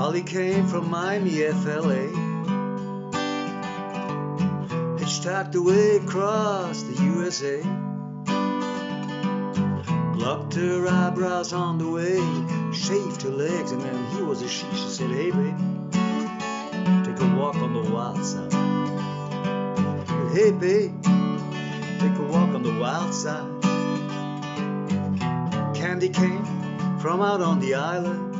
Holly came from Miami, FLA. Hitchhiked away across the USA. Plucked her eyebrows on the way, shaved her legs, and then he was a she. She said, Hey, babe, take a walk on the wild side. Hey, babe, take a walk on the wild side. Candy came from out on the island.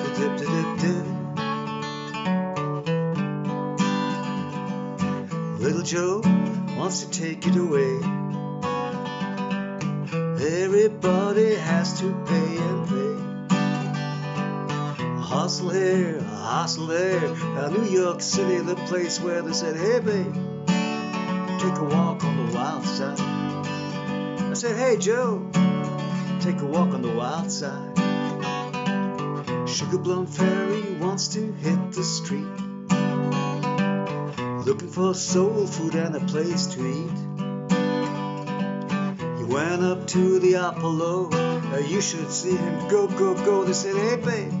Little Joe wants to take it away. Everybody has to pay and pay. Hustle here, hustle there. Uh, New York City, the place where they said, Hey, babe, take a walk on the wild side. I said, Hey, Joe, take a walk on the wild side. Sugar Plum Fairy wants to hit the street. Looking for soul food and a place to eat. He went up to the Apollo. Uh, you should see him go, go, go. They said, Hey, babe,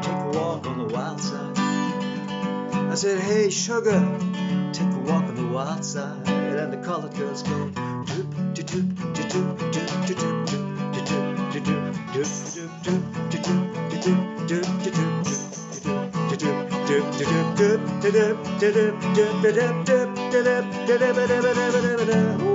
take a walk on the wild side. I said, Hey, sugar, take a walk on the wild side. And the colored girls go, doop, doop, doop, doop, doop, doop, doop, doop, doop, doop, doop, doop, doop, doop, Düp düp düp düp düp düp düp düp düp düp düp düp düp düp düp